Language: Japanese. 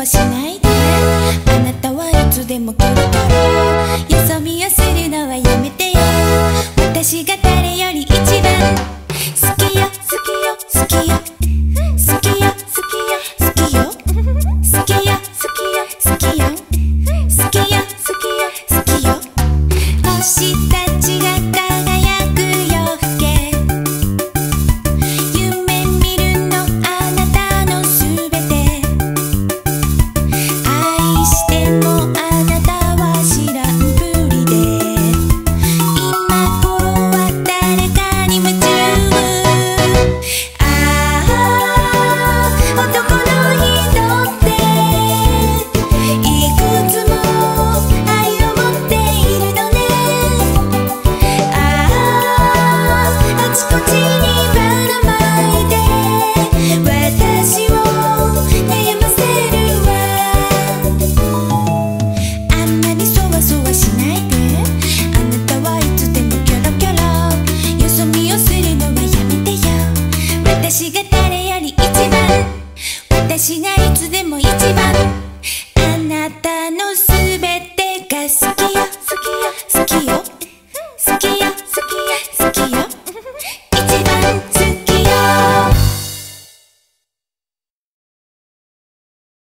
はしないで。あなたはいつでもキョロキョロよそ見をするのはやめてよ。私が誰より一番。好きよ好きよ好きよ。好きよ好きよ好きよ。好きよ好きよ好きよ。好きよ好きよ好きよ。星たち私がいつでも一番